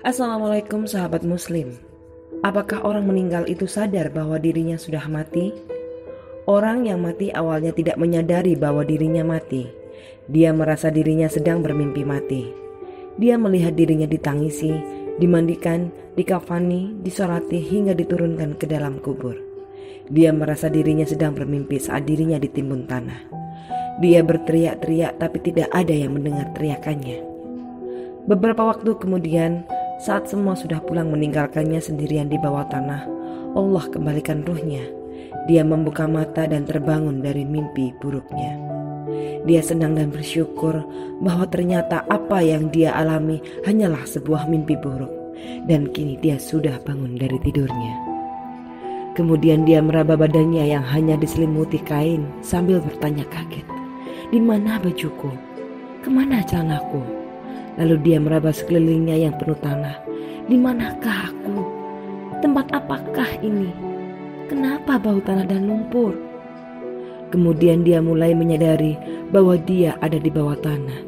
Assalamualaikum sahabat muslim. Apakah orang meninggal itu sadar bahwa dirinya sudah mati? Orang yang mati awalnya tidak menyadari bahwa dirinya mati. Dia merasa dirinya sedang bermimpi mati. Dia melihat dirinya ditangisi, dimandikan, dikafani, disolati hingga diturunkan ke dalam kubur. Dia merasa dirinya sedang bermimpi saat dirinya ditimbun tanah. Dia berteriak-teriak tapi tidak ada yang mendengar teriakannya. Beberapa waktu kemudian saat semua sudah pulang meninggalkannya sendirian di bawah tanah, Allah kembalikan ruhnya. Dia membuka mata dan terbangun dari mimpi buruknya. Dia senang dan bersyukur bahwa ternyata apa yang dia alami hanyalah sebuah mimpi buruk, dan kini dia sudah bangun dari tidurnya. Kemudian dia meraba badannya yang hanya diselimuti kain sambil bertanya kaget, "Di mana bajuku? Ke mana celanaku?" Lalu dia meraba sekelilingnya yang penuh tanah. Di manakah aku? Tempat apakah ini? Kenapa bau tanah dan lumpur? Kemudian dia mulai menyadari bahwa dia ada di bawah tanah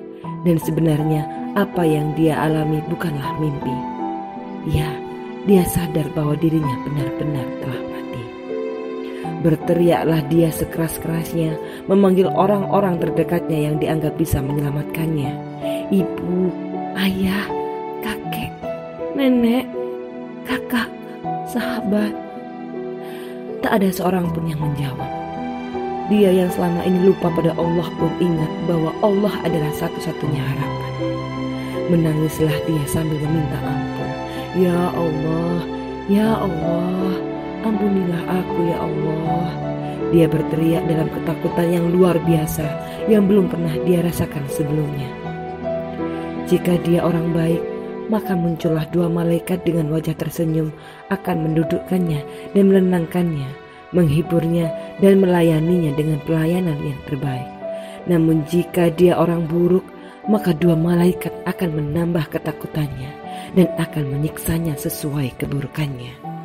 dan sebenarnya apa yang dia alami bukanlah mimpi. Ya, dia sadar bahwa dirinya benar-benar telah mati. Berteriaklah dia sekeras-kerasnya memanggil orang-orang terdekatnya yang dianggap bisa menyelamatkannya ibu, ayah, kakek, nenek, kakak, sahabat. Tak ada seorang pun yang menjawab. Dia yang selama ini lupa pada Allah pun ingat bahwa Allah adalah satu-satunya harapan. Menangislah dia sambil meminta ampun. Ya Allah, ya Allah, ampunilah aku ya Allah. Dia berteriak dalam ketakutan yang luar biasa yang belum pernah dia rasakan sebelumnya. Jika dia orang baik, maka muncullah dua malaikat dengan wajah tersenyum akan mendudukkannya dan menenangkannya, menghiburnya dan melayaninya dengan pelayanan yang terbaik. Namun jika dia orang buruk, maka dua malaikat akan menambah ketakutannya dan akan menyiksanya sesuai keburukannya.